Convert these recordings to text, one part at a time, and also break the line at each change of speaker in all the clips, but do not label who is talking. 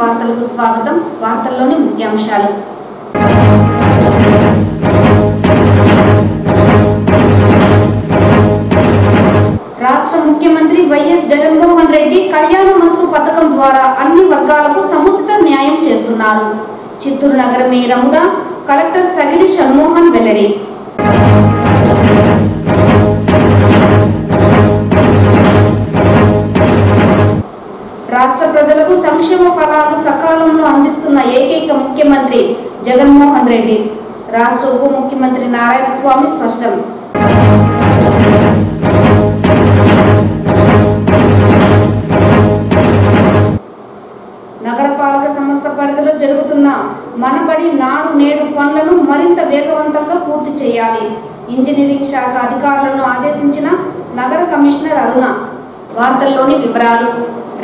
వార్తలకు స్వాగతం. వార్తల్లోని ముఖ్యాంశాలు. రాష్ట్ర ముఖ్యమంత్రి వైఎస్ జగన్మోహన్ రెడ్డి కళ్యాణ మస్తు పథకం ద్వారా అన్ని వర్గాలకు సముచిత న్యాయం చేస్తున్నారు. చిత్తూరు నగర మేయర్ కలెక్టర్ సగిలి షణ్మోహన్ వెల్లడి. రాష్ట్ర ప్రజలకు సంక్షేమ ఫలాలు సకాలంలో అందిస్తున్న ఏకైక ముఖ్యమంత్రి జగన్మోహన్ రెడ్డి. రాష్ట్ర ఉప ముఖ్యమంత్రి నారాయణ స్వామి స్పష్టం. నగరపాలక సంస్థ పరిధిలో జరుగుతున్న మనబడి నాడు నేడు పనులను మరింత వేగవంతంగా పూర్తి చేయాలి. ఇంజనీరింగ్ శాఖ అధికారులను ఆదేశించిన నగర కమిషనర్ అరుణ. వార్తల్లోని వివరాలు.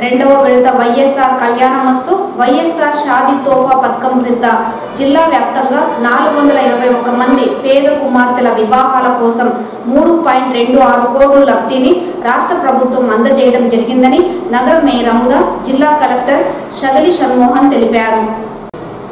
రెండవ విడత వైఎస్ఆర్ కళ్యాణమస్తు వైఎస్ఆర్ షాదీ తోఫా పథకం క్రింద జిల్లా వ్యాప్తంగా నాలుగు వందల ఇరవై ఒక మంది పేద కుమార్తెల వివాహాల కోసం మూడు పాయింట్ రెండు ఆరు కోట్ల లబ్ధిని రాష్ట్ర ప్రభుత్వం అందజేయడం జరిగిందని నగర మేయర్ అముద జిల్లా కలెక్టర్ షగలి షణ్మోహన్ తెలిపారు.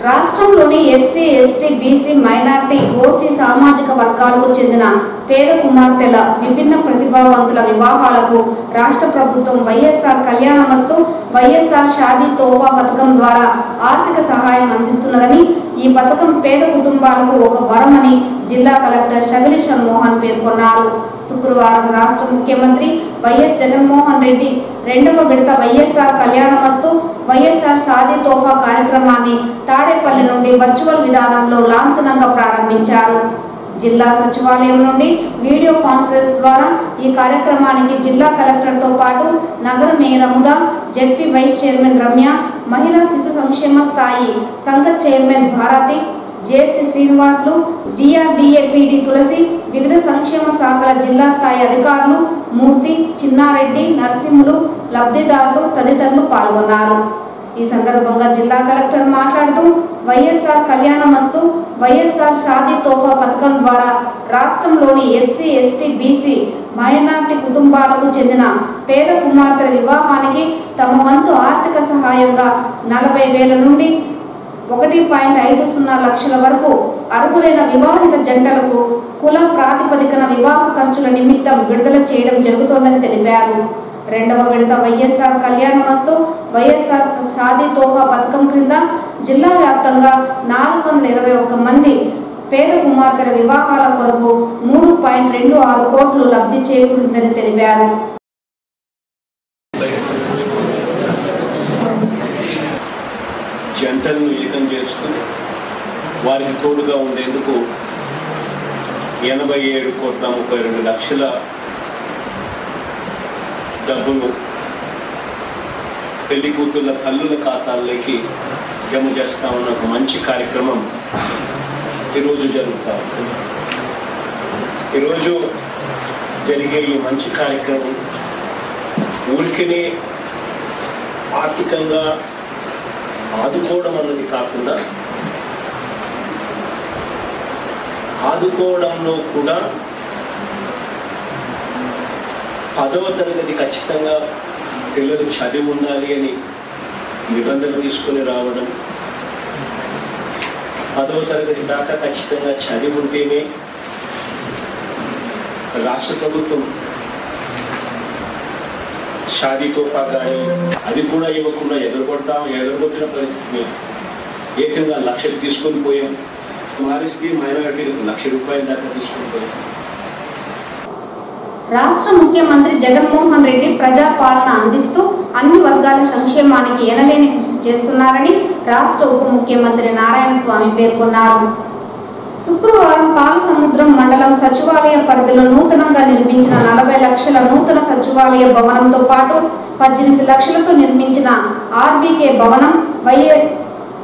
రాష్ట్రంలోని SC ST BC minority OC సామాజిక వర్గాలకు చెందిన పేద కుమార్తెల విభిన్న ప్రతిభావంతుల వివాహాలకు రాష్ట్ర ప్రభుత్వం వైఎస్ఆర్ కళ్యాణమస్తు వైఎస్ఆర్ షాదీ తోఫా పథకం ద్వారా ఆర్థిక సహాయం అందిస్తున్నదని ఈ పథకం పేద కుటుంబాలకు ఒక వరమని జిల్లా కలెక్టర్ షగలి షణ్మోహన్ పేర్కొన్నారు. శుక్రవారం రాష్ట్ర ముఖ్యమంత్రి వైఎస్ జగన్మోహన్ రెడ్డి రెండవ విడత వైఎస్ఆర్ కళ్యాణమస్తు వైఎస్ఆర్ షాదీ తోఫా కార్యక్రమాన్ని తాడేపల్లి నుండి వర్చువల్ విధానంలో లాంఛనంగా ప్రారంభించారు. జిల్లా సచివాలయం నుండి వీడియో కాన్ఫరెన్స్ ద్వారా ఈ కార్యక్రమానికి జిల్లా కలెక్టర్తో పాటు నగర mayor Amuda ZP vice chairman Ramya మహిళా శిశు సంక్షేమ స్థాయి సంఘ chairman Bharathi JC Srinivasulu DRDA PD Tulasi వివిధ సంక్షేమ శాఖల జిల్లా స్థాయి అధికారులు మూర్తి చిన్నారెడ్డి నరసింహులు లబ్ధిదారులు తదితరులు పాల్గొన్నారు. ఈ సందర్భంగా జిల్లా కలెక్టర్ మాట్లాడుతూ వైఎస్ఆర్ కళ్యాణమస్తు వైఎస్ఆర్ షాదీ తోఫా పథకం ద్వారా రాష్ట్రంలోని ఎస్సీ ఎస్టీ బీసీ మైనార్టీ కుటుంబాలకు చెందిన పేద కుమార్తెల వివాహానికి తమ వంతు ఆర్థిక సహాయంగా నలభై వేల నుండి ఒకటి పాయింట్ ఐదు సున్నా లక్షల వరకు అర్హులైన వివాహిత జంటలకు కుల ప్రాతిపదికన వివాహ ఖర్చుల నిమిత్తం విడుదల చేయడం జరుగుతోందని తెలిపారు. రెండవ విడత వైఎస్ఆర్ కళ్యాణమస్తు వైఎస్ఆర్ షాదీ తోఫా పథకం క్రింద జిల్లా వ్యాప్తంగా నాలుగు వందల ఇరవై ఒక్క మంది పేద కుమార్తెల వివాహాల కొరకు మూడు పాయింట్ రెండు ఆరు కోట్లు లబ్ధి చేకూరిందని తెలిపారు.
జంటలను ఏకం చేస్తూ వారికి తోడుగా ఉండేందుకు ఎనభై ఏడు కోట్ల ముప్పై రెండు లక్షల డబ్బులు పెళ్ళి కూతుళ్ళ తల్లుల ఖాతాల్లోకి జమ చేస్తా ఉన్న ఒక మంచి కార్యక్రమం ఈరోజు జరుగుతా ఈరోజు జరిగే ఈ మంచి కార్యక్రమం ఊరికినే ఆర్థికంగా ఆదుకోవడం అన్నది కాకుండా ఆదుకోవడంలో కూడా పదవ తరగతి ఖచ్చితంగా పిల్లలు చదివి ఉండాలి అని నిబంధన తీసుకొని రావడం. పదవ తరగతి దాకా ఖచ్చితంగా చదివి ఉంటేనే రాష్ట్ర ప్రభుత్వం షాదీ తోఫా కానీ అది కూడా ఇవ్వకుండా ఎదురుకొడతాం ఎదురుకొట్టిన పరిస్థితిని ఏకంగా లక్షలు తీసుకొని పోయాం. మారిస్తే మైనారిటీ లక్ష రూపాయల దాకా తీసుకొని పోయాం.
రాష్ట్ర ముఖ్యమంత్రి జగన్మోహన్ రెడ్డి ప్రజాపాలన అందిస్తూ అన్ని వర్గాల సంక్షేమానికి ఎనలేని కృషి చేస్తున్నారని రాష్ట్ర ఉప ముఖ్యమంత్రి నారాయణ స్వామి పేర్కొన్నారు. శుక్రవారం పాలసముద్రం మండలం సచివాలయ పరిధిలో నూతనంగా నిర్మించిన నలభై లక్షల నూతన సచివాలయ భవనంతో పాటు పద్దెనిమిది లక్షలతో నిర్మించిన ఆర్బీకే భవనం వైఏ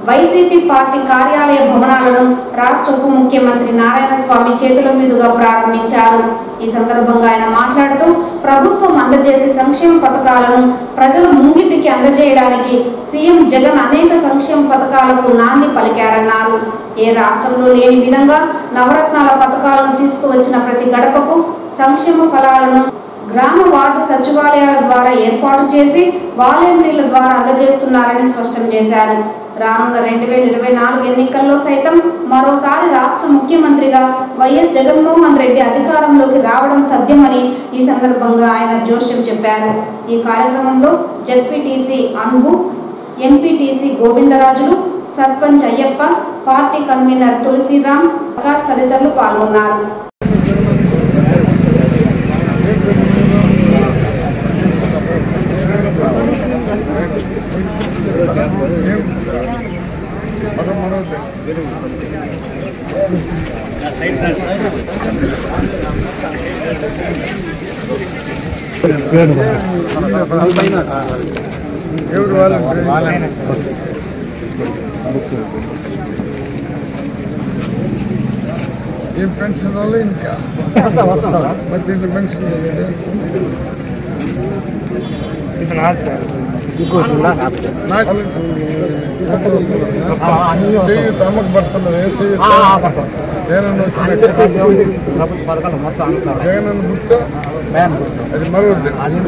వైసీపీ పార్టీ కార్యాలయ భవనాలను రాష్ట్ర ఉప ముఖ్యమంత్రి నారాయణ స్వామి చేతుల మీదుగా ప్రారంభించారు. ఈ సందర్భంగా ఆయన మాట్లాడుతూ ప్రభుత్వం అందజేసే సంక్షేమ పథకాలను ప్రజల ముంగిటికి అందజేయడానికి సీఎం జగన్ అనేక సంక్షేమ పథకాలకు నాంది పలికారన్నారు. ఏ రాష్ట్రంలో లేని విధంగా నవరత్నాల పథకాలను తీసుకువచ్చిన ప్రతి గడపకు సంక్షేమ ఫలాలను గ్రామ వార్డు సచివాలయాల ద్వారా ఏర్పాటు చేసి వాలంటీర్ల ద్వారా అందజేస్తున్నారని స్పష్టం చేశారు. రానున్న రెండు వేల ఇరవై నాలుగు ఎన్నికల్లో సైతం మరోసారి రాష్ట్ర ముఖ్యమంత్రిగా వైఎస్ జగన్మోహన్ రెడ్డి అధికారంలోకి రావడం తథ్యమని ఈ సందర్భంగా ఆయన జోష్యం చెప్పారు. ఈ కార్యక్రమంలో ZPTC Anbu MPTC Govindarajulu sarpanch Ayyappa party convener Tulasiram Prakash తదితరులు పాల్గొన్నారు.
ఎవరు వాళ్ళ ఏం పెన్షన్ వాళ్ళు ఇంకా? మరి దీంట్లో పెన్షన్ చెయ్యి తమకు పడుతున్నది ఏ చెయ్యి జగనన్న వచ్చిన జగనన్న గుర్తు అది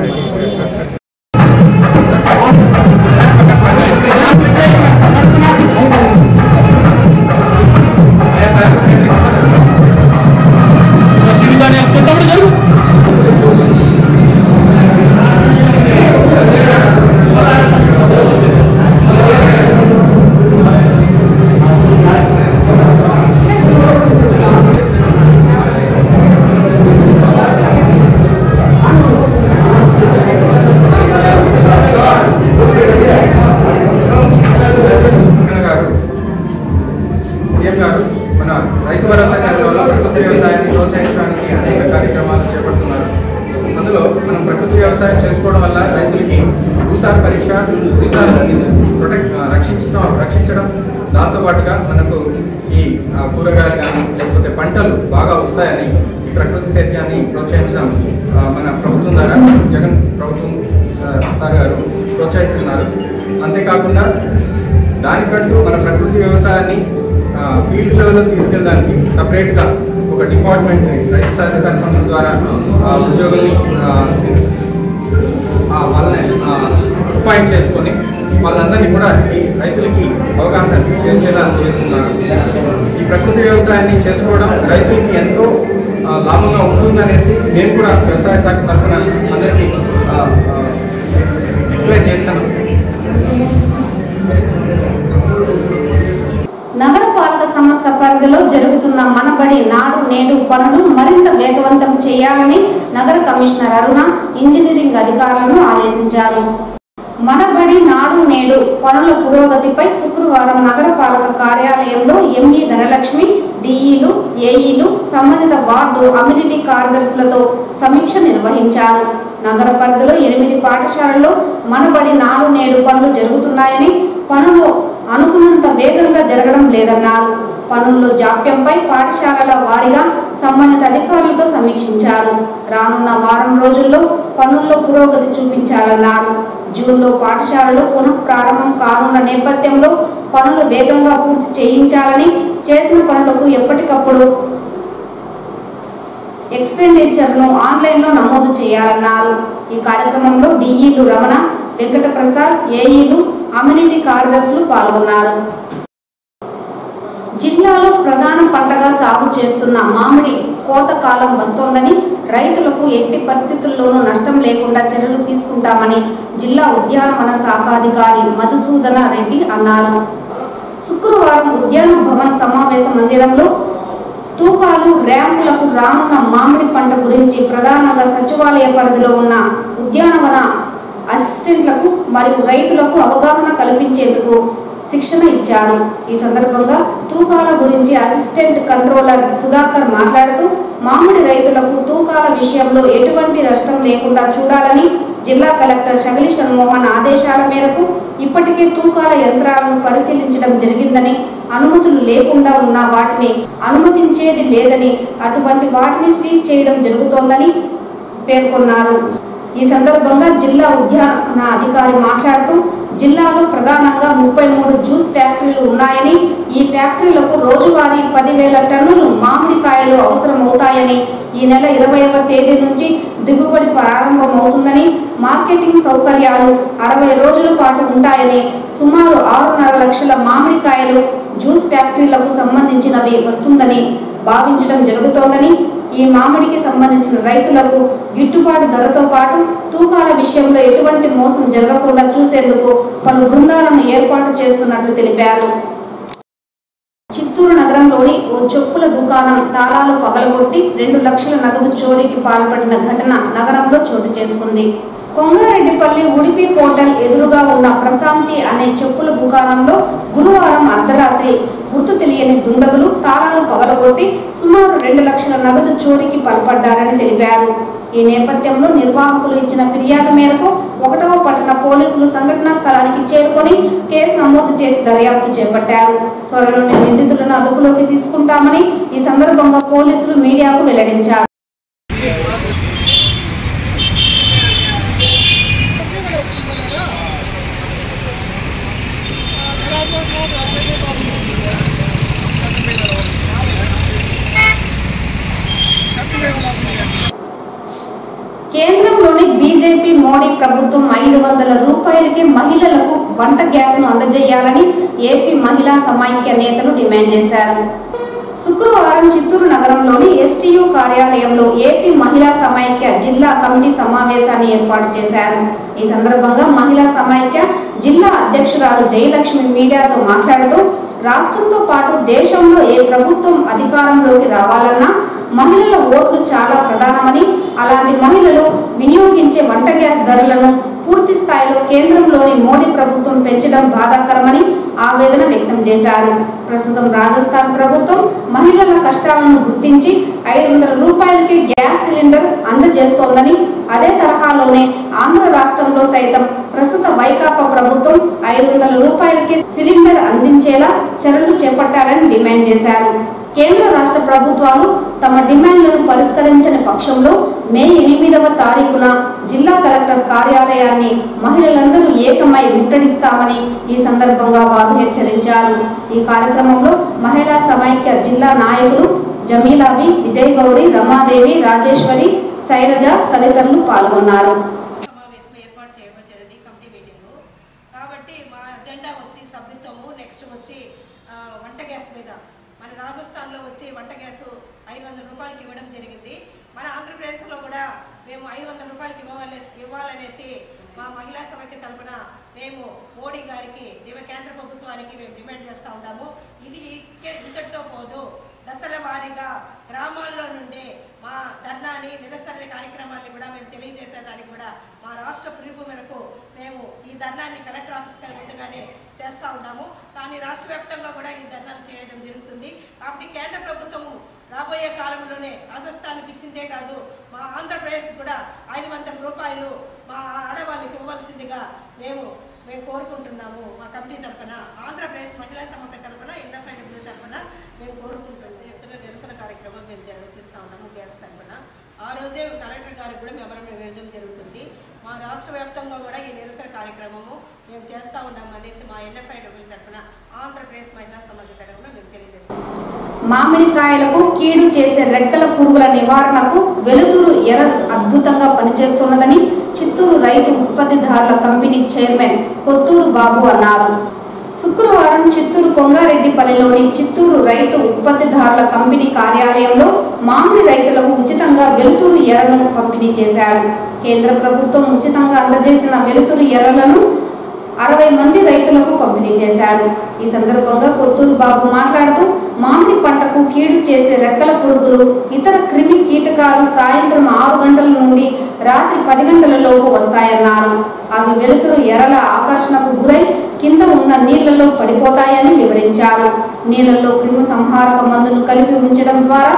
ఫీల్డ్ తీసుకెళ్ళడానికి సపరేట్గా ఒక డిపార్ట్మెంట్ రైతు సహకార సంస్థ ద్వారా ఆ, ఉద్యోగుల్ని వాళ్ళని అపాయింట్ చేసుకొని వాళ్ళందరినీ కూడా ఈ రైతులకి అవగాహన చేర్చేలా చేస్తున్నారు. ఈ ప్రకృతి వ్యవసాయాన్ని చేసుకోవడం రైతులకి ఎంతో లాభంగా ఉంటుందనేసి నేను కూడా వ్యవసాయ శాఖ తరఫున
జరుగుతున్న మనబడి నాడు నేడు పనులు మరింత వేగవంతం చేయాలని నగర కమిషనర్ అరుణ ఇంజనీరింగ్ అధికారులను ఆదేశించారు. మనబడి నాడు నేడు పనుల పురోగతిపై శుక్రవారం నగరపాలక కార్యాలయంలో ఎంఈ ధనలక్ష్మి డిఈలు ఏఈలు సంబంధిత వార్డు అమ్యూనిటీ కార్యదర్శులతో సమీక్ష నిర్వహించారు. నగర పరిధిలో ఎనిమిది పాఠశాలల్లో మనబడి నాడు నేడు పనులు జరుగుతున్నాయని పనులు అనుకున్నంత వేగంగా జరగడం లేదన్నారు. పనుల్లో జాప్యంపై పాఠశాలల వారీగా సంబంధిత అధికారులతో సమీక్షించారు. రానున్న వారం రోజుల్లో పనుల్లో పురోగతి చూపించాలన్నారు. జూన్లో పాఠశాలలు పునః ప్రారంభం కానున్న నేపథ్యంలో పనులు వేగంగా పూర్తి చేయించాలని చేసిన పనులకు ఎప్పటికప్పుడు ఎక్స్పెండిచర్ను ఆన్లైన్లో నమోదు చేయాలన్నారు. ఈ కార్యక్రమంలో డిఈలు రమణ వెంకటప్రసాద్ ఏఈలు అమ్యూనిటీ కార్యదర్శులు పాల్గొన్నారు. జిల్లాలో ప్రధాన పంటగా సాగు చేస్తున్న మామిడి కోత కాలం వస్తోందని రైతులకు ఎట్టి పరిస్థితుల్లోనూ నష్టం లేకుండా చర్యలు తీసుకుంటామని జిల్లా ఉద్యానవన శాఖాధికారి మధుసూదన రెడ్డి అన్నారు. శుక్రవారం ఉద్యాన భవన్ సమావేశ మందిరంలో తూకాలు ర్యాంపులకు రానున్న మామిడి పంట గురించి ప్రధానంగా సచివాలయ పరిధిలో ఉన్న ఉద్యానవన అసిస్టెంట్లకు మరియు రైతులకు అవగాహన కల్పించేందుకు శిక్షణ ఇచ్చారు. ఈ సందర్భంగా తూకాల గురించి అసిస్టెంట్ కంట్రోలర్ సుధాకర్ మాట్లాడుతూ మామిడి రైతులకు తూకాల విషయంలో ఎటువంటి నష్టం లేకుండా చూడాలని జిల్లా కలెక్టర్ శగలి షణ్మోహన్ ఆదేశాల మేరకు ఇప్పటికే తూకాల యంత్రాలను పరిశీలించడం జరిగిందని అనుమతులు లేకుండా ఉన్న వాటిని అనుమతించేది లేదని అటువంటి వాటిని సీజ్ చేయడం జరుగుతోందని పేర్కొన్నారు. ఈ సందర్భంగా జిల్లా ఉద్యాన అధికారి మాట్లాడుతూ జిల్లాలో ప్రధానంగా ముప్పై మూడు జ్యూస్ ఫ్యాక్టరీలు ఉన్నాయని ఈ ఫ్యాక్టరీలకు రోజువారీ పదివేల టన్నులు మామిడికాయలు అవసరమవుతాయని ఈ నెల ఇరవైవ తేదీ నుంచి దిగుబడి ప్రారంభమవుతుందని మార్కెటింగ్ సౌకర్యాలు అరవై రోజుల పాటు ఉంటాయని సుమారు ఆరున్నర లక్షల మామిడికాయలు జ్యూస్ ఫ్యాక్టరీలకు సంబంధించినవి వస్తుందని భావించడం జరుగుతోందని ఈ మామిడికి సంబంధించిన రైతులకు గిట్టుబాటు ధరతో పాటు తూకాల విషయంలో ఎటువంటి మోసం జరగకుండా చూసేందుకు పలు బృందాలను ఏర్పాటు చేస్తున్నట్లు తెలిపారు. చిత్తూరు నగరంలోని ఓ చెప్పుల దుకాణం తాళాలు పగలగొట్టి రెండు లక్షల నగదు చోరీకి పాల్పడిన ఘటన నగరంలో చోటు చేసుకుంది. కొంగరెడ్డిపల్లి ఉడిపి హోటల్ ఎదురుగా ఉన్న ప్రశాంతి అనే చెప్పుల దుకాణంలో గురువారం అర్ధరాత్రి గుర్తు తెలియని దుండగులు తాళాలు పగలగొట్టి సుమారు రెండు లక్షల నగదు చోరీకి పాల్పడ్డారని తెలిపారు. ఈ నేపథ్యంలో నిర్వాహకులు ఇచ్చిన ఫిర్యాదు మేరకు ఒకటవ పట్టణ పోలీసులు సంఘటనా స్థలానికి చేరుకొని కేసు నమోదు చేసి దర్యాప్తు చేపట్టారు. త్వరలోనే నిందితులను అదుపులోకి తీసుకుంటామని ఈ సందర్భంగా పోలీసులు మీడియాకు వెల్లడించారు కేంద్రంలోని బీజేపీ మోడీ ప్రభుత్వం ఐదు వందల రూపాయలకి మహిళలకు వంట గ్యాస్ను అందజేయాలని ఏపీ మహిళా సమైక్య నేతలు డిమాండ్ చేశారు. శుక్రవారం చిత్తూరు నగరంలోని ఎస్టీయూ కార్యాలయంలో ఏపీ మహిళా సమైక్య జిల్లా కమిటీ సమావేశాన్ని ఏర్పాటు చేశారు. ఈ సందర్భంగా మహిళా సమైక్య జిల్లా అధ్యక్షురాలు జయలక్ష్మి మీడియాతో మాట్లాడుతూ రాష్ట్రంతో పాటు దేశంలో ఏ ప్రభుత్వం అధికారంలోకి రావాలన్నా మహిళల ఓట్లు చాలా ప్రధానమని అలాంటి మహిళలు వినియోగించే వంట గ్యాస్ ధరలను పూర్తి స్థాయిలో కేంద్రంలోని మోడీ ప్రభుత్వం పెంచడం బాధాకరమని ఆవేదన వ్యక్తం చేశారు. ప్రస్తుతం రాజస్థాన్ ప్రభుత్వం మహిళల కష్టాలను గుర్తించి ఐదు వందల రూపాయలకే గ్యాస్ సిలిండర్ అందజేస్తోందని అదే తరహాలోనే ఆంధ్ర రాష్ట్రంలో సైతం ప్రస్తుత వైకాపా ప్రభుత్వం ఐదు వందల రూపాయలకే సిలిండర్ అందించేలా చర్యలు చేపట్టాలని డిమాండ్ చేశారు. కేంద్ర రాష్ట్ర ప్రభుత్వాలు తమ డిమాండ్లను పరిష్కరించని పక్షంలో మే ఎనిమిదవ తారీఖున జిల్లా కలెక్టర్ కార్యాలయాన్ని మహిళలందరూ ఏకమై ముట్టడిస్తామని ఈ సందర్భంగా వారు హెచ్చరించారు. ఈ కార్యక్రమంలో మహిళా సమైక్య జిల్లా నాయకులు జమీలాబి విజయ్ గౌరి రమాదేవి రాజేశ్వరి శైలజ తదితరులు పాల్గొన్నారు
సమావేశం ఏర్పాటు చేయబడింది కమిటీ మీటింగ్ కాబట్టి మా అజెండా వచ్చి సభ్యత్వము నెక్స్ట్ వచ్చి ఆ, వంట గ్యాస్ మీద మన రాజస్థాన్లో వచ్చి వంట గ్యాస్ ఐదు వందల రూపాయలకి ఇవ్వడం జరిగింది మన ఆంధ్రప్రదేశ్లో కూడా మేము ఐదు వందల రూపాయలకి ఇవ్వాలి ఇవ్వాలనేసి మా మహిళా సమైక్య తరపున మేము మోడీ గారికి డిమ- కేంద్ర ప్రభుత్వానికి మేము డిమాండ్ చేస్తూ ఉన్నాము ఇది ఇంతటితో పోదు. దశల వారీగా గ్రామాల్లో నుండి మా ధర్నాని నిరసన కార్యక్రమాన్ని కూడా మేము తెలియజేసేదానికి కూడా మా రాష్ట్ర పిలుపు మేరకు మేము ఈ ధర్నాన్ని కలెక్టర్ ఆఫీస్కి ముందుగానే చేస్తూ ఉన్నాము కానీ రాష్ట్ర వ్యాప్తంగా కూడా ఈ ధర్నాలు చేయడం జరుగుతుంది. కాబట్టి కేంద్ర ప్రభుత్వము రాబోయే కాలంలోనే రాజస్థాన్కి ఇచ్చిందే కాదు మా ఆంధ్రప్రదేశ్ కూడా ఐదు వందల రూపాయలు మా ఆడవాళ్ళకి ఇవ్వాల్సిందిగా మేము మేము కోరుకుంటున్నాము మా కమిటీ తరఫున ఆంధ్రప్రదేశ్ మహిళా సమాఖ్య తరఫున ఇండఫైనబుల్ తరఫున మేము కోరుకుంటున్నాము. ఎత్తున నిరసన కార్యక్రమం మేము జరిపిస్తూ ఉన్నాము గ్యాస్ తరఫున ఆ రోజే కలెక్టర్ గారికి కూడా మెమరం వేయడం జరుగుతుంది. మా రాష్ట్ర వ్యాప్తంగా కూడా ఈ నిరసన కార్యక్రమము మేము చేస్తూ ఉన్నాం అనేసి మా ఎన్ఎఫ్ఐడబ్ల్యూ తరఫున ఆంధ్రప్రదేశ్ మహిళా సమాజ తరఫున మేము తెలియజేస్తున్నాం.
మామిడికాయలకు కీడు చేసే రెక్కల పురుగుల నివారణకు వెలుతురు ఎర అద్భుతంగా పనిచేస్తున్నదని చిత్తూరు రైతు ఉత్పత్తిదారుల కంపెనీ చైర్మన్ కొత్తూరు బాబు అన్నారు. శుక్రవారం చిత్తూరు కొంగారెడ్డిపల్లిలోని చిత్తూరు రైతు ఉత్పత్తిదారుల కంపెనీ కార్యాలయంలో మామిడి రైతులకు ఉచితంగా వెలుతురు ఎరను పంపిణీ చేశారు. కేంద్ర ప్రభుత్వం ఉచితంగా అందజేసిన వెలుతురు ఎర్రలను అరవై మంది రైతులకు పంపిణీ చేశారు. ఈ సందర్భంగా కొత్తూరు బాబు మాట్లాడుతూ మామిడి పంటకు కీడు చేసే రెక్కల పురుగులు ఇతర క్రిమి కీటకాలు సాయంత్రం ఆరు గంటల నుండి రాత్రి పది గంటలలోపు వస్తాయన్నారు. అవి వెలుతురు ఎరల ఆకర్షణకు గురై కింద ఉన్న నీళ్ళలో పడిపోతాయని వివరించారు. నీళ్ళలో క్రిమి సంహారక మందును కలిపి ఉంచడం ద్వారా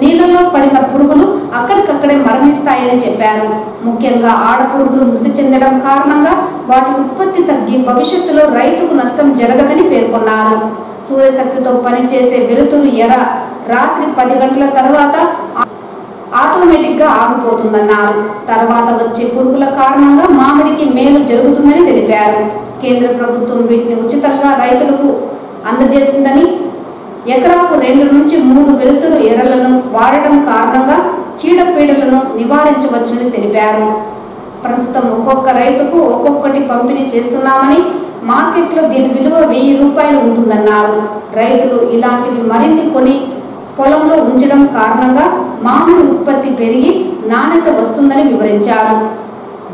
నీళ్ళలో పడిన పురుగులు అక్కడికక్కడే మరణిస్తాయని చెప్పారు. ముఖ్యంగా ఆడ పురుగులు మృతి చెందడం కారణంగా వాటి ఉత్పత్తి తగ్గి భవిష్యత్తులో రైతుకు నష్టం జరగదని పేర్కొన్నారు. సూర్యశక్తితో పనిచేసే వెలుతురు ఎర రాత్రి పది గంటల తర్వాత ఆటోమేటిక్గా ఆగిపోతుందన్నారు. తర్వాత వచ్చే పురుగుల కారణంగా మామిడికి మేలు జరుగుతుందని తెలిపారు. కేంద్ర ప్రభుత్వం వీటిని ఉచితంగా రైతులకు అందజేసిందని ఎకరాకు రెండు నుంచి మూడు వెలుతురు ఎరలను వాడటం కారణంగా చీడపీడలను నివారించవచ్చని తెలిపారు. ప్రస్తుతం ఒక్కొక్క రైతుకు ఒక్కొక్కటి పంపిణీ చేస్తున్నామని మార్కెట్లో దీని విలువ వెయ్యి రూపాయలు ఉంటుందన్నారు. రైతులు ఇలాంటివి మరిన్ని కొని పొలంలో ఉంచడం కారణంగా మామిడి ఉత్పత్తి పెరిగి నాణ్యత వస్తుందని వివరించారు.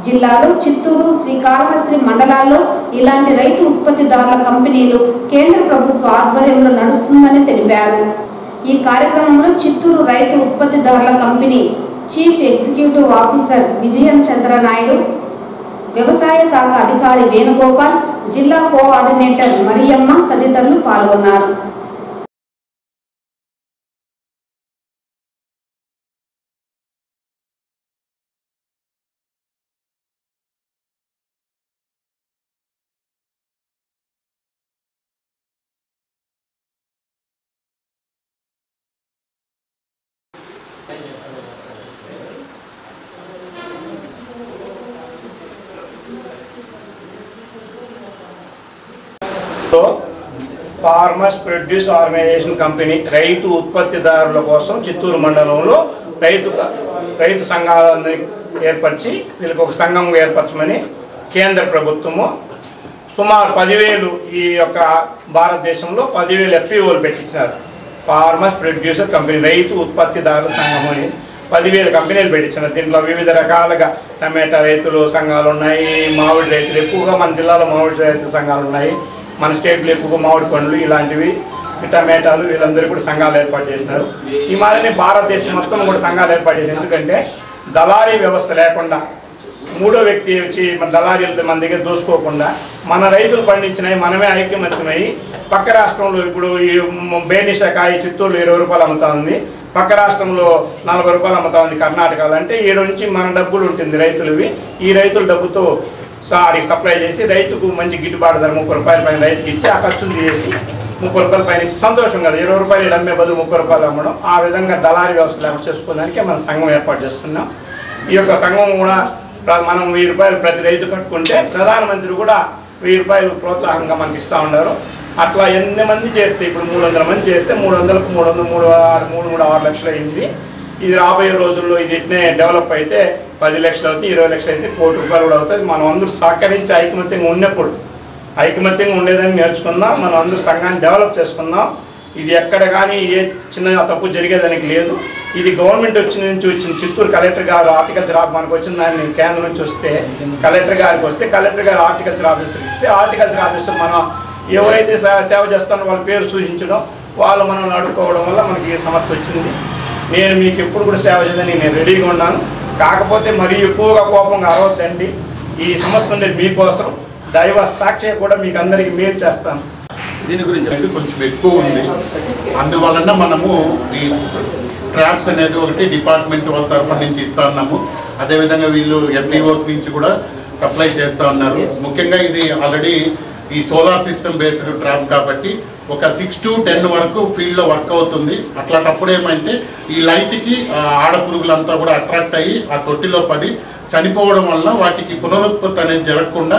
జిల్లాలో చిత్తూరు శ్రీకాళహస్తి మండలాల్లో ఇలాంటి రైతు ఉత్పత్తిదారుల కంపెనీలు కేంద్ర ప్రభుత్వ ఆధ్వర్యంలో నడుస్తుందని తెలిపారు. ఈ కార్యక్రమంలో చిత్తూరు రైతు ఉత్పత్తిదారుల కంపెనీ చీఫ్ ఎగ్జిక్యూటివ్ ఆఫీసర్ విజయం చంద్ర నాయుడు వ్యవసాయ శాఖ అధికారి వేణుగోపాల్ జిల్లా కోఆర్డినేటర్ మరియమ్మ తదితరులు పాల్గొన్నారు
so farmers produce organisation company రైతు ఉత్పత్తిదారుల కోసం చిత్తూరు మండలంలో రైతు రైతు సంఘాలని ఏర్పరిచి వీళ్ళకి ఒక సంఘం ఏర్పరచమని కేంద్ర ప్రభుత్వము సుమారు పదివేలు ఈ యొక్క భారతదేశంలో పదివేలు ఎఫ్ఈఓలు పెట్టించినారు. ఫార్మర్స్ ప్రొడ్యూసర్ కంపెనీ రైతు ఉత్పత్తిదారుల సంఘం అని పదివేల కంపెనీలు పెట్టించినారు. దీంట్లో వివిధ రకాలుగా టమాటా రైతులు సంఘాలు ఉన్నాయి మామిడి రైతులు ఎక్కువగా మన జిల్లాలో మామిడి రైతుల సంఘాలు ఉన్నాయి మన స్టేట్లో ఎక్కువగా మామిడి పండ్లు ఇలాంటివి టమేటాలు టమాటాలు వీళ్ళందరూ కూడా సంఘాలు ఏర్పాటు చేసినారు. ఈ మాదిరి భారతదేశం మొత్తం కూడా సంఘాలు ఏర్పాటు చేసింది. ఎందుకంటే దళారీ వ్యవస్థ లేకుండా మూడో వ్యక్తి వచ్చి మన దళారీలతో మన దగ్గర దోసుకోకుండా మన రైతులు పండించినవి మనమే ఐక్యమత్యమై పక్క రాష్ట్రంలో ఇప్పుడు ఈ మ- బేనిషా కాయ చిత్తూరులో ఇరవై రూపాయలు అమ్ముతా ఉంది. పక్క రాష్ట్రంలో నలభై రూపాయలు అమ్ముతా ఉంది కర్ణాటకలో. అంటే ఈడ నుంచి మన డబ్బులు ఉంటుంది రైతులవి. ఈ రైతుల డబ్బుతో సో ఆడికి సప్లై చేసి రైతుకు మంచి గిట్టుబాటు ధర ముప్పై రూపాయల పైన రైతుకి ఇచ్చి ఆ ఖర్చును తీసేసి ముప్పై రూపాయల పైన ఇస్తే సంతోషం కదా. ఇరవై రూపాయలు అమ్మే బదులు ముప్పై రూపాయలు అమ్మడం. ఆ విధంగా దళారీ వ్యవస్థ లేకుండా చేసుకోవడానికి మన సంఘం ఏర్పాటు చేసుకున్నాం ఈ యొక్క సంఘం కూడా ప్ర- మనం వెయ్యి రూపాయలు ప్రతి రైతు కట్టుకుంటే ప్రధానమంత్రి కూడా వెయ్యి రూపాయలు ప్రోత్సాహంగా మనకి ఇస్తూ ఉన్నారు. అట్లా ఎన్ని మంది చేరితే ఇప్పుడు మూడు వందల మంది చేరితే మూడు వందలకు మూడు వందలు మూడు ఆరు మూడు మూడు ఆరు లక్షలు అయింది. ఇది రాబోయే రోజుల్లో ఇది ఇట్నే డెవలప్ అయితే పది లక్షలు అవుతాయి ఇరవై లక్షలు అయితే కోటి రూపాయలు కూడా అవుతుంది మనం అందరూ సహకరించి ఐకమత్యంగా ఉన్నప్పుడు ఐకమత్యంగా ఉండేదని నేర్చుకుందాం మనం అందరూ సంఘాన్ని డెవలప్ చేసుకుందాం ఇది ఎక్కడ కానీ ఏ చిన్న తప్పు జరిగేదానికి లేదు. ఇది గవర్నమెంట్ వచ్చిన నుంచి వచ్చిన చిత్తూరు కలెక్టర్ గారు హార్టికల్చర్ ఆఫ్ మనకు వచ్చిన దాన్ని కేంద్రం నుంచి వస్తే కలెక్టర్ గారికి వస్తే కలెక్టర్ గారు హార్టికల్చర్ ఆఫీసర్ ఇస్తే హార్టికల్చర్ ఆఫీసర్ మనం ఎవరైతే సేవ చేస్తారో వాళ్ళ పేరు సూచించడం వాళ్ళు మనల్ని అడుక్కోవడం వల్ల మనకి ఈ సమస్య వచ్చింది. నేను మీకు ఎప్పుడు కూడా సేవ చేయదని నేను రెడీగా ఉన్నాను. కాకపోతే మరీ ఎక్కువగా కోపంగా అరవద్దండి. ఈ సంస్థ ఉండేది మీకోసం. దైవ సాక్షి కూడా మీకు అందరికీ మేలు చేస్తాను.
దీని గురించి కొంచెం ఎక్కువ ఉంది. అందువలన మనము ఈ ట్రాప్స్ అనేది ఒకటి డిపార్ట్మెంట్ వాళ్ళ తరఫు నుంచి ఇస్తా ఉన్నాము. అదేవిధంగా వీళ్ళు ఎఫ్డిఓస్ నుంచి కూడా సప్లై చేస్తూ ఉన్నారు. ముఖ్యంగా ఇది ఆల్రెడీ ఈ సోలార్ సిస్టమ్ బేస్డ్ ట్రాప్ కాబట్టి ఒక సిక్స్ టు టెన్ వరకు ఫీల్డ్లో వర్క్ అవుతుంది. అట్లాంటప్పుడు ఏమంటే ఈ లైట్కి ఆడపురుగులంతా కూడా అట్రాక్ట్ అయ్యి ఆ తొట్టిలో పడి చనిపోవడం వల్ల వాటికి పునరుత్పత్తి అనేది జరగకుండా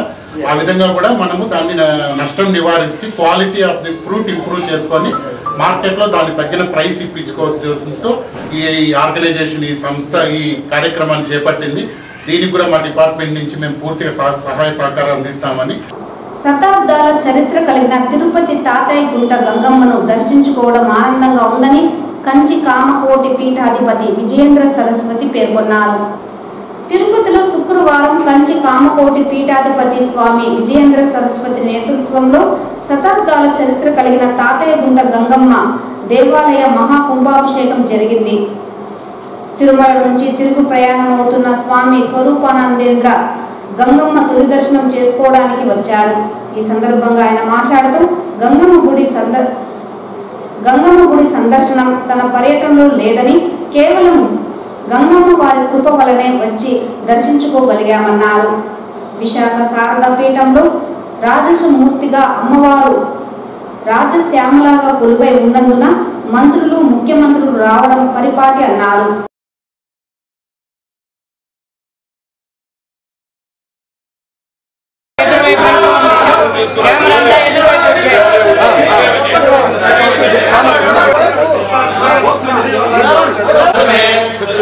ఆ విధంగా కూడా మనము దాన్ని నష్టం నివారించి quality of the fruit improve చేసుకొని మార్కెట్లో దానికి తగ్గిన ప్రైస్ ఇప్పించుకోవచ్చంతో ఈ ఈ ఆర్గనైజేషన్ ఈ సంస్థ ఈ కార్యక్రమాన్ని చేపట్టింది. దీనికి కూడా మా డిపార్ట్మెంట్ నుంచి మేము పూర్తిగా సహ- సహాయ సహకారం అందిస్తామని
శతాబ్దాల చరిత్ర కలిగిన తిరుపతి తాతయ్య గుంట గంగమ్మను దర్శించుకోవడం ఆనందంగా ఉందని కంచి కామకోటి పీఠాధిపతి విజయేంద్ర సరస్వతి పేర్కొన్నారు. తిరుపతిలో శుక్రవారం కంచి కామకోటి పీఠాధిపతి స్వామి విజయేంద్ర సరస్వతి నేతృత్వంలో శతాబ్దాల చరిత్ర కలిగిన తాతయ్య గుంట గంగమ్మ దేవాలయ మహాకుంభాభిషేకం జరిగింది. తిరుమల నుంచి తిరుగు ప్రయాణం అవుతున్న స్వామి స్వరూపానందేంద్ర గంగమ్మ తొలి దర్శనం చేసుకోవడానికి వచ్చారు. ఈ సందర్భంగా ఆయన మాట్లాడుతూ గంగమ్మ గుడి సంద గంగమ్మ గుడి సందర్శనం తన పర్యటనలో లేదని కేవలం గంగమ్మ వారి కృప వలనే వచ్చి దర్శించుకోగలిగామన్నారు. విశాఖ శారదా పీఠంలో రాజసమూర్తిగా అమ్మవారు రాజశ్యామలాగా కొలువై ఉన్నందున మంత్రులు ముఖ్యమంత్రులు రావడం పరిపాటి అన్నారు.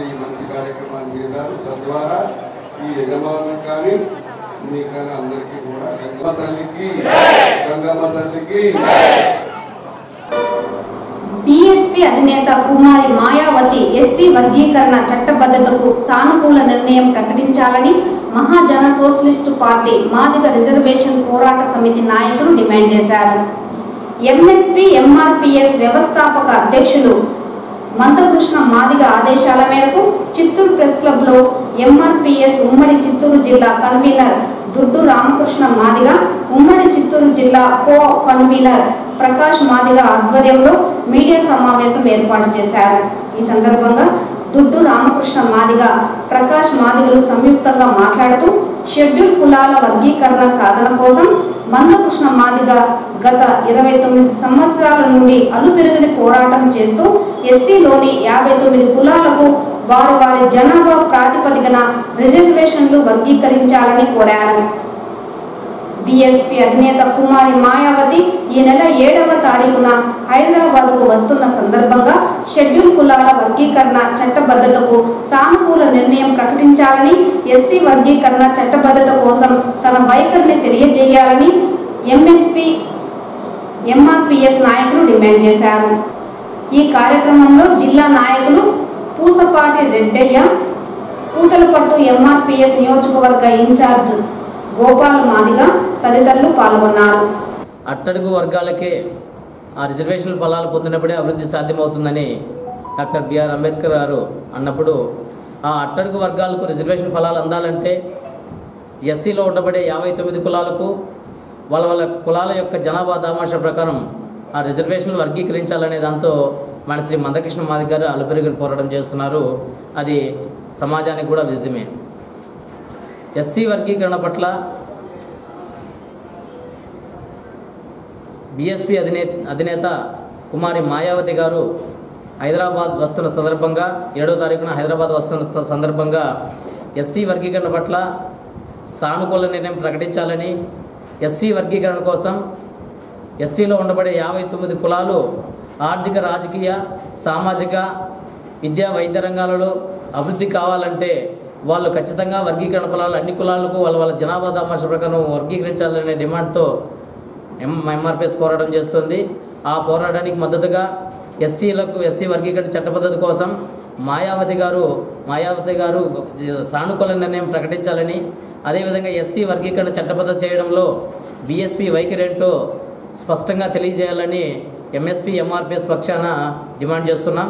కలిగించే ఈ మంచి కార్యక్రమాన్ని చేశారు. తద్వారా ఈ యజమానులు కానీ మీ కానీ అందరికీ కూడా గంగమ్మ తల్లికి గంగమ్మ తల్లికి.
బీఎస్పీ అధినేత కుమారి మాయావతి ఎస్సీ వర్గీకరణ చట్టబద్ధతకు సానుకూల నిర్ణయం ప్రకటించాలని Mahajana socialist party Madiga reservation Porata Samithi నాయకులు డిమాండ్ చేశారు. ఎంఎస్పీ ఎంఆర్పిఎస్ వ్యవస్థాపక అధ్యక్షులు మందకృష్ణ మాదిగ ఆదేశాల మేరకు చిత్తూరు ప్రెస్ క్లబ్లో ఎంఆర్పిఎస్ ఉమ్మడి చిత్తూరు జిల్లా కన్వీనర్ దుడ్డు రామకృష్ణ మాదిగ ఉమ్మడి చిత్తూరు జిల్లా కో కన్వీనర్ ప్రకాష్ మాదిగ ఆధ్వర్యంలో మీడియా సమావేశం ఏర్పాటు చేశారు. ఈ సందర్భంగా దుడ్డు రామకృష్ణ మాదిగ ప్రకాష్ మాదిగలు సంయుక్తంగా మాట్లాడుతూ షెడ్యూల్ కులాల వర్గీకరణ సాధన కోసం మందకృష్ణ మాదిగ గత ఇరవై తొమ్మిది సంవత్సరాల నుండి అలుపెరుగని పోరాటం చేస్తూ ఎస్సీలోని యాభై తొమ్మిది కులాలకు వారి వారి జనాభా ప్రాతిపదికన రిజర్వేషన్లు వర్గీకరించాలని కోరారు. బీఎస్పీ అధినేత కుమారి మాయావతి ఈ నెల ఏడవ తారీఖున హైదరాబాద్కు వస్తున్న సందర్భంగా షెడ్యూల్ కులాల వర్గీకరణ చట్టబద్ధతకు సానుకూల నిర్ణయం ప్రకటించాలని ఎస్సీ వర్గీకరణ చట్టబద్ధత కోసం తన వైఖరిని తెలియజేయాలని ఎంఎస్పీ ఎంఆర్పిఎస్ నాయకులు డిమాండ్ చేశారు. ఈ కార్యక్రమంలో జిల్లా నాయకులు పూసపాటి రెడ్డయ్య పూతలపట్టు ఎంఆర్పిఎస్ నియోజకవర్గ ఇన్ఛార్జ్ గోపాల్ మాదిగ తదితరులు పాల్గొన్నారు.
అట్టడుగు వర్గాలకే ఆ రిజర్వేషన్ ఫలాలు పొందినప్పుడే అభివృద్ధి సాధ్యమవుతుందని డాక్టర్ బిఆర్ అంబేద్కర్ గారు అన్నప్పుడు ఆ అట్టడుగు వర్గాలకు రిజర్వేషన్ ఫలాలు అందాలంటే ఎస్సీలో ఉండబడే యాభై తొమ్మిది కులాలకు వాళ్ళ వాళ్ళ కులాల యొక్క జనాభా దామాష ప్రకారం ఆ రిజర్వేషన్లు వర్గీకరించాలనే దాంతో మన శ్రీ మందకృష్ణ మాది గారు అలుపెరుగుని పోరాటం చేస్తున్నారు. అది సమాజానికి కూడా విదితమే. ఎస్సీ వర్గీకరణ పట్ల బీఎస్పీ అధినే అధినేత కుమారి మాయావతి గారు హైదరాబాద్ వస్తున్న సందర్భంగా ఏడో తారీఖున హైదరాబాద్ వస్తున్న సందర్భంగా ఎస్సీ వర్గీకరణ పట్ల సానుకూల నిర్ణయం ప్రకటించాలని ఎస్సీ వర్గీకరణ కోసం ఎస్సీలో ఉండబడే యాభై తొమ్మిది కులాలు ఆర్థిక రాజకీయ సామాజిక విద్యా వైద్య రంగాలలో అభివృద్ధి కావాలంటే వాళ్ళు ఖచ్చితంగా వర్గీకరణ పొలాలు అన్ని కులాలకు వాళ్ళ వాళ్ళ జనాభా దామాష ప్రకారం వర్గీకరించాలనే డిమాండ్తో ఎం ఎంఆర్పిఎస్ పోరాటం చేస్తుంది. ఆ పోరాటానికి మద్దతుగా ఎస్సీలకు ఎస్సీ వర్గీకరణ చట్టపద్ధతి కోసం మాయావతి గారు మాయావతి గారు సానుకూల నిర్ణయం ప్రకటించాలని అదేవిధంగా ఎస్సీ వర్గీకరణ చట్టబద్ధ చేయడంలో బీఎస్పీ వైఖరి ఏంటో స్పష్టంగా తెలియజేయాలని ఎంఎస్పీ ఎంఆర్పిఎస్ పక్షాన డిమాండ్ చేస్తున్నాం.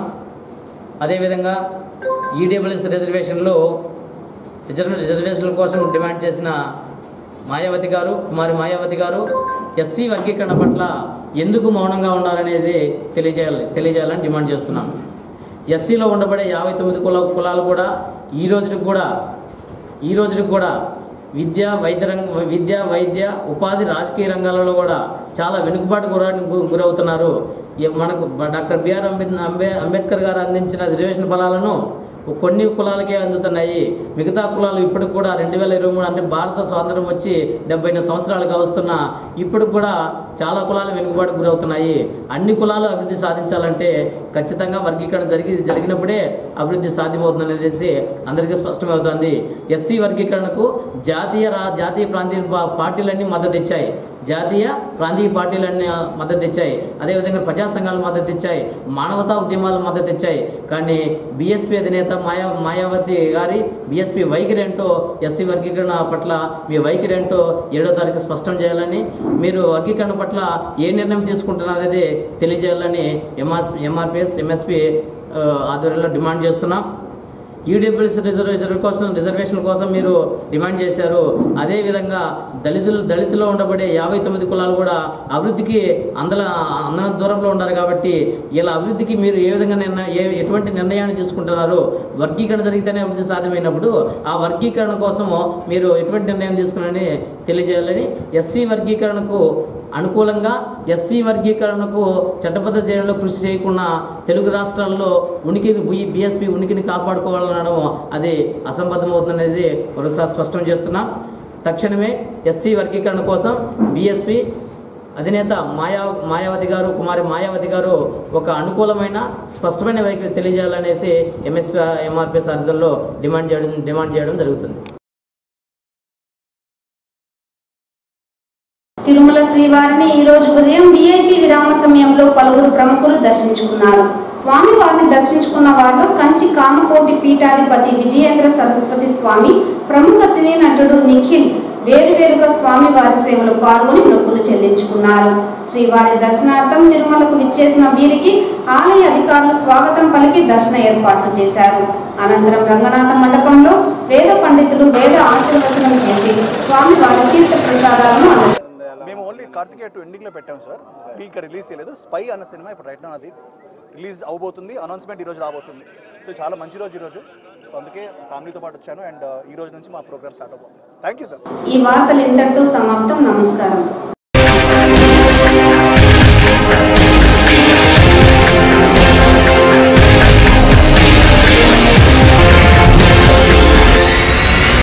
అదేవిధంగా ఈడబ్ల్యూఎస్ రిజర్వేషన్లో రిజర్వ్ రిజర్వేషన్ల కోసం డిమాండ్ చేసిన మాయావతి గారు కుమారి మాయావతి గారు ఎస్సీ వర్గీకరణ పట్ల ఎందుకు మౌనంగా ఉన్నారనేది తెలియజేయాలి తెలియజేయాలని డిమాండ్ చేస్తున్నాను. ఎస్సీలో ఉండబడే యాభై తొమ్మిది కుల కులాలు కూడా ఈ రోజుకి కూడా ఈ రోజుకి కూడా విద్య వైద్య రంగ విద్య వైద్య ఉపాధి రాజకీయ రంగాలలో కూడా చాలా వెనుకబాటు గురవుతున్నారు. మనకు డాక్టర్ బిఆర్ అంబేద్ అంబే అంబేద్కర్ గారు అందించిన రిజర్వేషన్ ఫలాలను కొన్ని కులాలకే అందుతున్నాయి. మిగతా కులాలు ఇప్పటికి కూడా రెండు వేల ఇరవై మూడు అంటే భారత స్వాతంత్రం వచ్చి డెబ్బై సంవత్సరాలుగా వస్తున్న. ఇప్పుడు కూడా చాలా కులాలు వెనుకబాటు గురవుతున్నాయి. అన్ని కులాలు అభివృద్ధి సాధించాలంటే ఖచ్చితంగా వర్గీకరణ జరిగి జరిగినప్పుడే అభివృద్ధి సాధ్యమవుతుంది అనేసి అందరికీ స్పష్టమవుతుంది. ఎస్సీ వర్గీకరణకు జాతీయ రా జాతీయ ప్రాంతీయ పార్టీలన్నీ మద్దతు ఇచ్చాయి. జాతీయ ప్రాంతీయ పార్టీలన్నీ మద్దతు ఇచ్చాయి. అదేవిధంగా ప్రజా సంఘాలు మద్దతు ఇచ్చాయి. మానవతా ఉద్యమాలు మద్దతు ఇచ్చాయి. కానీ బీఎస్పీ అధినేత మాయా మాయావతి గారి బీఎస్పీ వైఖరి ఏంటో ఎస్సీ వర్గీకరణ పట్ల మీ వైఖరి ఏంటో ఏడో తారీఖు స్పష్టం చేయాలని మీరు వర్గీకరణ పట్ల ఏ నిర్ణయం తీసుకుంటున్నారు అనేది తెలియజేయాలని ఎంఆర్ ఎంఆర్పిఎస్ ఎంఎస్పి ఆధ్వర్యంలో డిమాండ్ చేస్తున్నాం. ఈడబ్ల్యూఎస్ రిజర్వ్ రిజర్వ్ కోసం రిజర్వేషన్ కోసం మీరు డిమాండ్ చేశారు. అదేవిధంగా దళితులు దళితుల్లో ఉండబడే యాభై తొమ్మిది కులాలు కూడా అభివృద్ధికి అందల అందన దూరంలో ఉన్నారు కాబట్టి ఇలా అభివృద్ధికి మీరు ఏ విధంగా నిర్ణయం ఏ ఎటువంటి నిర్ణయాన్ని తీసుకుంటున్నారు వర్గీకరణ జరిగితేనే అభివృద్ధి సాధ్యమైనప్పుడు ఆ వర్గీకరణ కోసము మీరు ఎటువంటి నిర్ణయం తీసుకున్నారని తెలియజేయాలని ఎస్సీ వర్గీకరణకు అనుకూలంగా ఎస్సీ వర్గీకరణకు చట్టబద్ధ చేయడంలో కృషి చేయకుండా తెలుగు రాష్ట్రాల్లో ఉనికిని బీఎస్పీ ఉనికిని కాపాడుకోవాలనడం అది అసంబద్ధమవుతుందనేది మరోసారి స్పష్టం చేస్తున్నాం. తక్షణమే ఎస్సీ వర్గీకరణ కోసం బీఎస్పీ అధినేత మాయా మాయావతి గారు కుమారి మాయావతి గారు ఒక అనుకూలమైన స్పష్టమైన వైఖరి తెలియజేయాలనేసి ఎంఎస్పీ ఎంఆర్పిఎస్ ఆధ్వర్యంలో డిమాండ్ చేయడం డిమాండ్ చేయడం జరుగుతుంది.
తిరుమల శ్రీవారిని ఈ రోజు ఉదయం విఐపి విరామ సమయంలో పలువురు ప్రముఖులు దర్శించుకున్నారు. స్వామివారిని దర్శించుకున్న వారిలో కంచి కామకోటి పీఠాధిపతి విజయేంద్ర సరస్వతి స్వామి ప్రముఖ సినీ నటుడు నిఖిల్ వేరువేరుగా స్వామివారి సేవలు పాల్గొని మొక్కులు చెల్లించుకున్నారు. శ్రీవారి దర్శనార్థం తిరుమలకు విచ్చేసిన వీరికి ఆలయ అధికారులు స్వాగతం పలికి దర్శన ఏర్పాట్లు చేశారు. అనంతరం రంగనాథ మండపంలో వేద పండితులు వేద ఆశీర్వచనం చేసి స్వామివారి తీర్థ ప్రసాదాలను
ఓన్లీ కార్తికేయ టూ ఎండింగ్లో పెట్టాం సార్. త్రీ ఇంకా రిలీజ్ చేయలేదు. స్పై అన్న సినిమా ఇప్పుడు రైట్ అది రిలీజ్ అవబోతుంది. అనౌన్స్మెంట్ ఈ రోజు రాబోతుంది. సో చాలా మంచి రోజు ఈ రోజు. సో అందుకే ఫ్యామిలీతో పాటు వచ్చాను అండ్ ఈ రోజు నుంచి మా ప్రోగ్రామ్ స్టార్ట్ అవబోతుంది థ్యాంక్ యూ సార్
ఈ వార్తలు ఇంతటితో సమాప్తం. నమస్కారం.